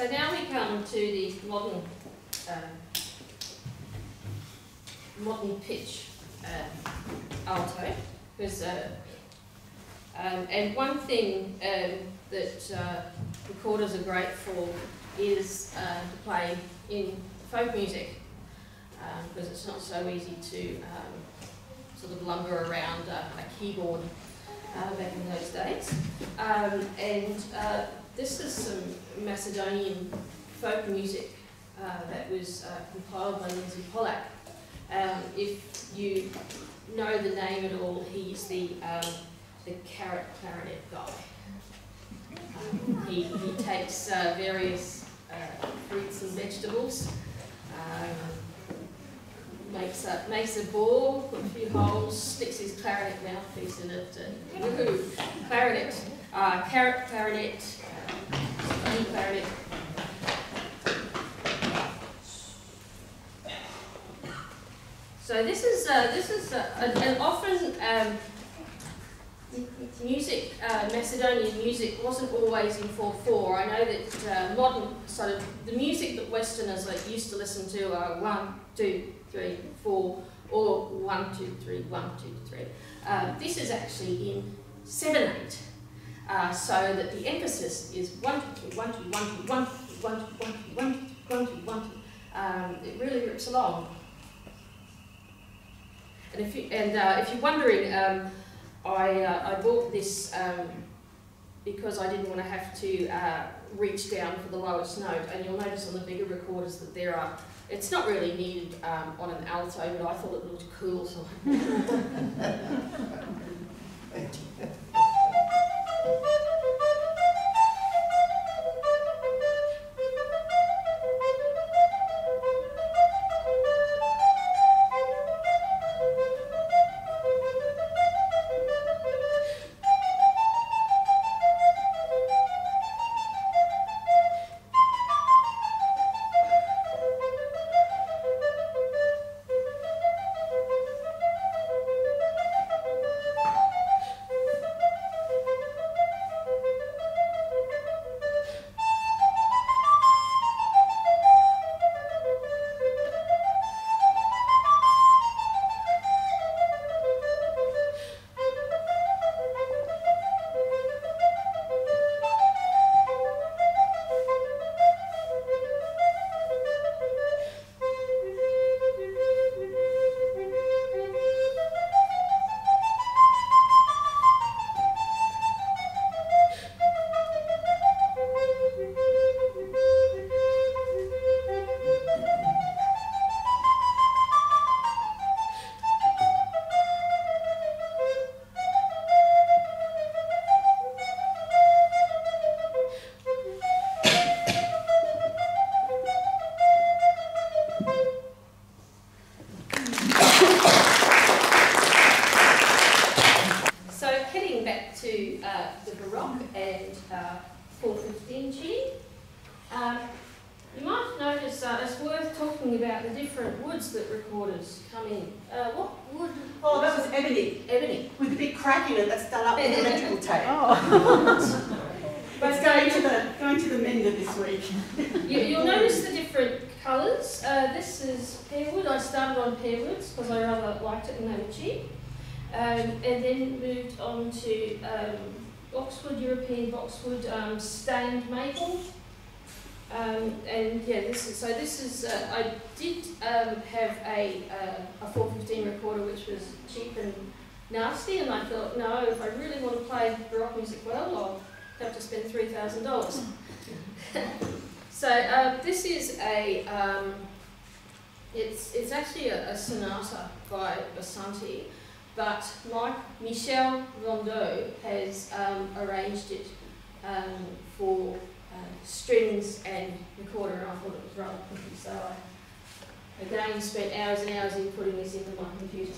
So now we come to the modern um, modern pitch um, alto. Because, uh, um, and one thing um, that uh, recorders are great for is uh, to play in folk music because it's not so easy to sort of lumber around a, keyboard uh, back in those days. And uh, this is some Macedonian folk music uh, that was uh, compiled by Linsey Pollak. Um, if you know the name at all, he's the, um, the carrot clarinet guy. Um, he, he takes uh, various uh, fruits and vegetables, um, makes a, makes a ball, a few holes, sticks his clarinet mouthpiece in it, and woohoo, clarinet, uh, carrot clarinet, So this is uh, this is uh, and often um, music, uh, Macedonian music wasn't always in 4-4. I know that uh, modern sort of the music that Westerners used to listen to are one, two, three, four, or one, two, three, one, two, three. Uh, this is actually in seven, eight. Uh, so that the emphasis is one, two, one, two, one, two, one, two, one, two, one, two, one, two, one, two. Um, it really rips along. And if you, and uh, if you're wondering, um, I uh, I bought this um, because I didn't want to have to uh, reach down for the lowest note. And you'll notice on the bigger recorders that there are. It's not really needed um, on an alto, but I thought it looked cool, so. different woods that recorders come in. Uh, what wood? Oh, that was ebony. Ebony. With a big crack in it that's done up with electrical tape. Oh. it's going to the going to the mender this week. you, will notice the different colours. Uh, this is pearwood. I started on pearwoods because I rather liked it and they were cheap. Um, and then moved on to um, boxwood, European boxwood, um, stained maple so this is, uh, I did um, have a, uh, a 415 recorder which was cheap and nasty and I thought, no, if I really want to play Baroque music well, I'll have to spend $3,000. so uh, this is a, um, it's, it's actually a, a, sonata by Barsanti, but Mike, Michel Rondeau has um, arranged it um, for uh, strings and recorder, and I thought it was rather pretty. So I again spent hours and hours in putting this into my computer.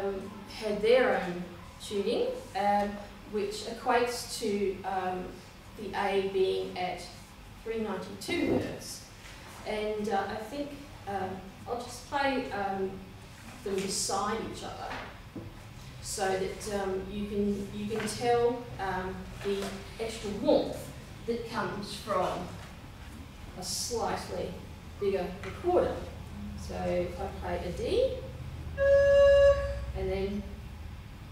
Um, had their own tuning, um, which equates to um, the A being at 392 hertz. And uh, I think um, I'll just play um, them beside each other so that um, you can you can tell the extra warmth that comes from a slightly bigger recorder. So if I play a D, and then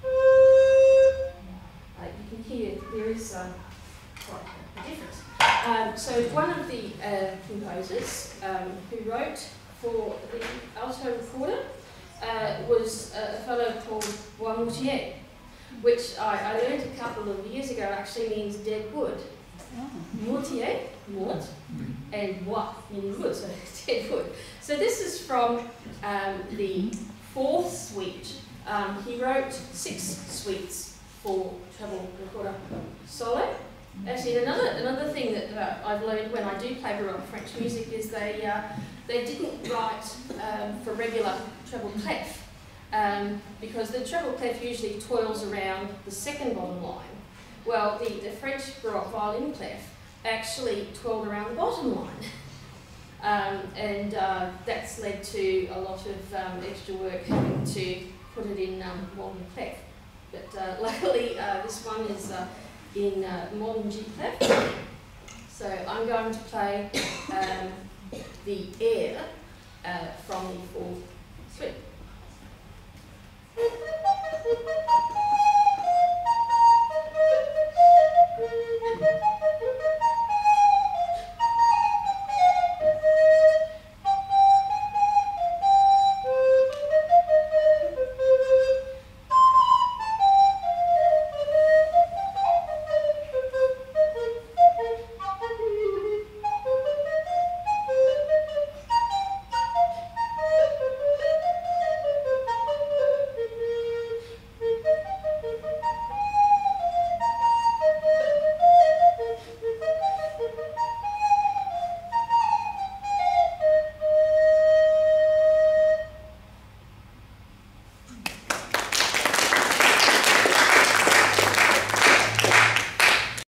uh, you can hear there is uh, quite a difference. Um, so one of the uh, composers um, who wrote for the alto recorder uh, was a fellow called Boismortier, which I, I learned a couple of years ago actually means dead wood. Oh. Moutier, mort, and bois meaning wood, so dead wood. So this is from um, the fourth suite. Um, he wrote six suites for treble recorder solo. Actually, another another thing that uh, I've learned when I do play Baroque French music is they uh, they didn't write um, for regular treble clef um, because the treble clef usually toils around the second bottom line. Well, the, the French Baroque violin clef actually twirled around the bottom line. Um, and uh, that's led to a lot of um, extra work having to put it in um, modern clef. But uh, luckily, uh, this one is uh, in uh, modern G clef. So I'm going to play um, the air uh, from the fourth suite.